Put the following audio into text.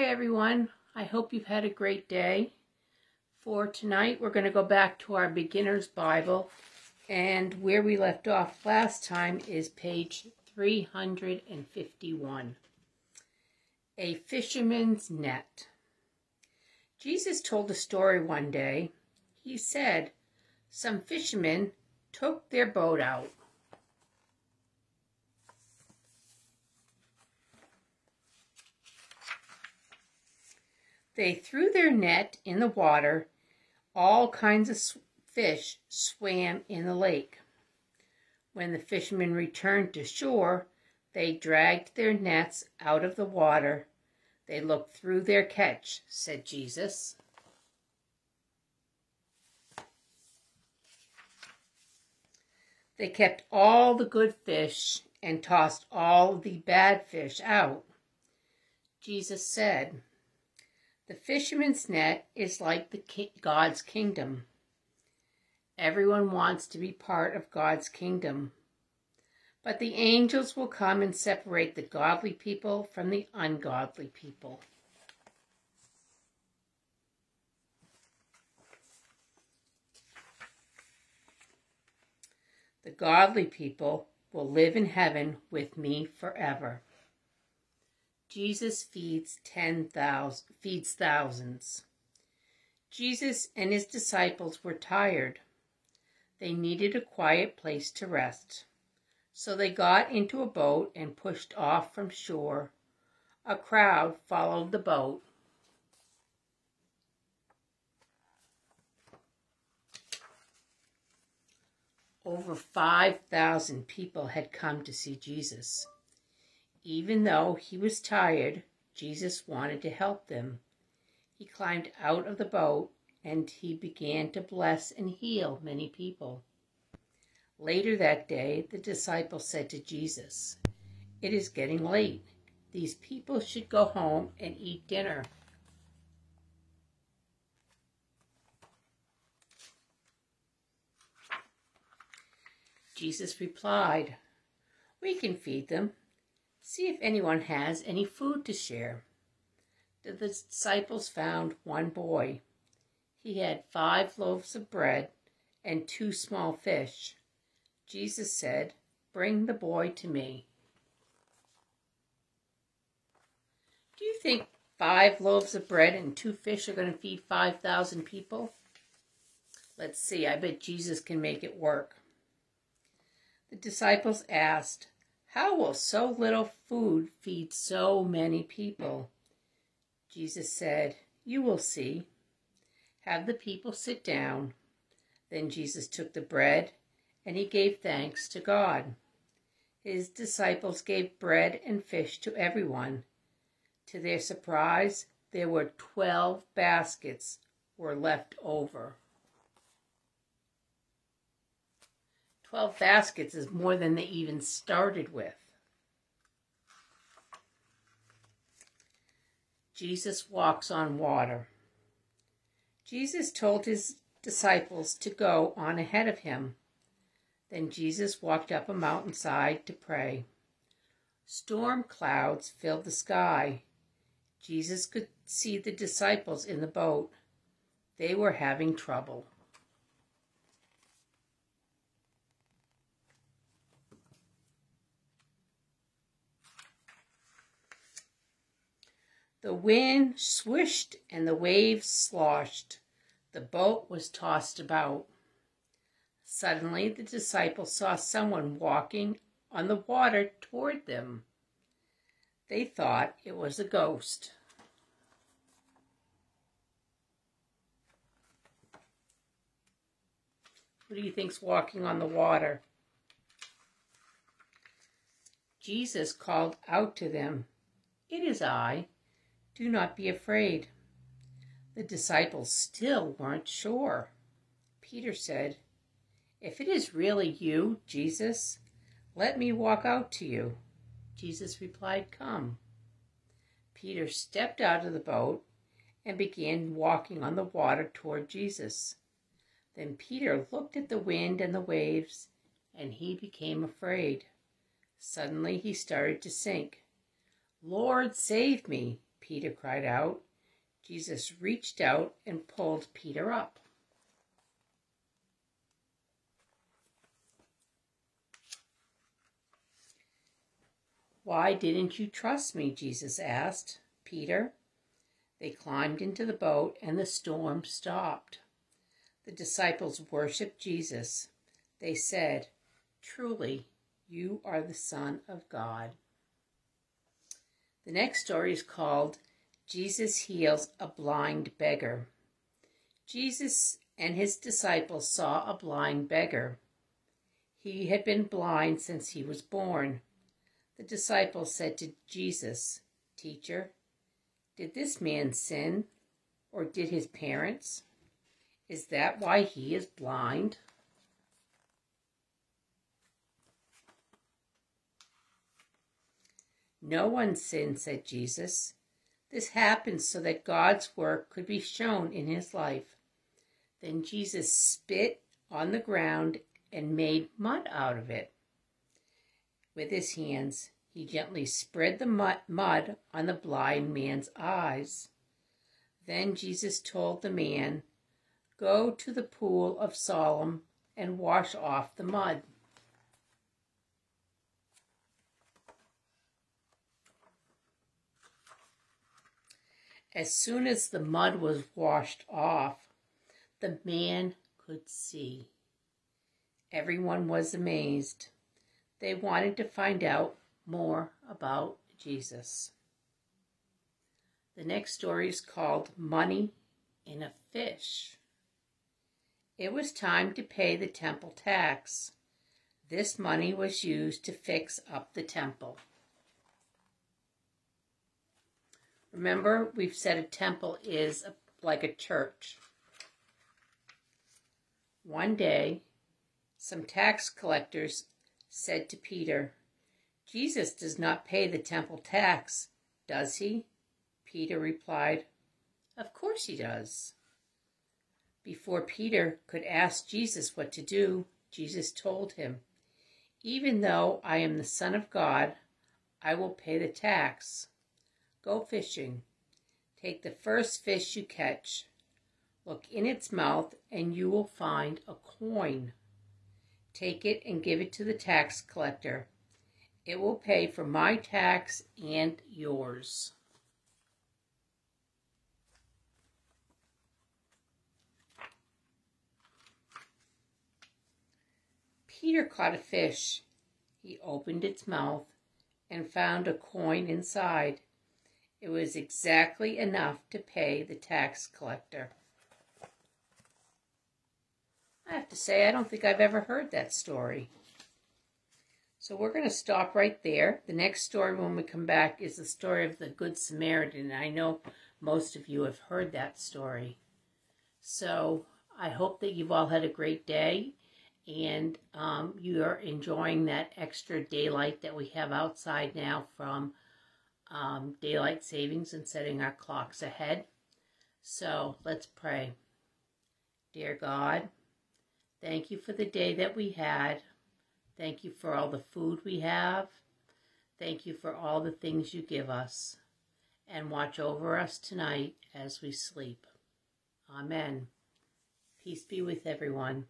Hi everyone. I hope you've had a great day. For tonight, we're going to go back to our beginner's Bible. And where we left off last time is page 351. A fisherman's net. Jesus told a story one day. He said, Some fishermen took their boat out They threw their net in the water. All kinds of fish swam in the lake. When the fishermen returned to shore, they dragged their nets out of the water. They looked through their catch, said Jesus. They kept all the good fish and tossed all the bad fish out. Jesus said, the fisherman's net is like the ki God's kingdom. Everyone wants to be part of God's kingdom. But the angels will come and separate the godly people from the ungodly people. The godly people will live in heaven with me forever. Jesus feeds ten thousand feeds thousands. Jesus and his disciples were tired. They needed a quiet place to rest. So they got into a boat and pushed off from shore. A crowd followed the boat. Over 5,000 people had come to see Jesus. Even though he was tired, Jesus wanted to help them. He climbed out of the boat and he began to bless and heal many people. Later that day, the disciples said to Jesus, It is getting late. These people should go home and eat dinner. Jesus replied, We can feed them. See if anyone has any food to share. The disciples found one boy. He had five loaves of bread and two small fish. Jesus said, Bring the boy to me. Do you think five loaves of bread and two fish are going to feed 5,000 people? Let's see, I bet Jesus can make it work. The disciples asked, how will so little food feed so many people? Jesus said, You will see. Have the people sit down. Then Jesus took the bread and he gave thanks to God. His disciples gave bread and fish to everyone. To their surprise, there were twelve baskets were left over. Twelve baskets is more than they even started with. Jesus walks on water. Jesus told his disciples to go on ahead of him. Then Jesus walked up a mountainside to pray. Storm clouds filled the sky. Jesus could see the disciples in the boat. They were having trouble. The wind swished and the waves sloshed. The boat was tossed about. Suddenly the disciples saw someone walking on the water toward them. They thought it was a ghost. Who do you think's walking on the water? Jesus called out to them, It is I. Do not be afraid. The disciples still weren't sure. Peter said, If it is really you, Jesus, let me walk out to you. Jesus replied, Come. Peter stepped out of the boat and began walking on the water toward Jesus. Then Peter looked at the wind and the waves, and he became afraid. Suddenly he started to sink. Lord, save me, Peter cried out. Jesus reached out and pulled Peter up. Why didn't you trust me? Jesus asked Peter. They climbed into the boat and the storm stopped. The disciples worshiped Jesus. They said, Truly, you are the Son of God. The next story is called Jesus Heals a Blind Beggar. Jesus and his disciples saw a blind beggar. He had been blind since he was born. The disciples said to Jesus, Teacher, did this man sin, or did his parents? Is that why he is blind? No one sinned, said Jesus. This happened so that God's work could be shown in his life. Then Jesus spit on the ground and made mud out of it. With his hands, he gently spread the mud on the blind man's eyes. Then Jesus told the man, Go to the pool of Siloam and wash off the mud. As soon as the mud was washed off, the man could see. Everyone was amazed. They wanted to find out more about Jesus. The next story is called Money in a Fish. It was time to pay the temple tax. This money was used to fix up the temple. Remember, we've said a temple is a, like a church. One day, some tax collectors said to Peter, Jesus does not pay the temple tax, does he? Peter replied, Of course he does. Before Peter could ask Jesus what to do, Jesus told him, Even though I am the Son of God, I will pay the tax. Go fishing. Take the first fish you catch. Look in its mouth, and you will find a coin. Take it and give it to the tax collector. It will pay for my tax and yours. Peter caught a fish. He opened its mouth and found a coin inside. It was exactly enough to pay the tax collector. I have to say, I don't think I've ever heard that story. So we're going to stop right there. The next story when we come back is the story of the Good Samaritan. I know most of you have heard that story. So I hope that you've all had a great day and um, you are enjoying that extra daylight that we have outside now from um, daylight savings and setting our clocks ahead. So let's pray. Dear God, thank you for the day that we had. Thank you for all the food we have. Thank you for all the things you give us. And watch over us tonight as we sleep. Amen. Peace be with everyone.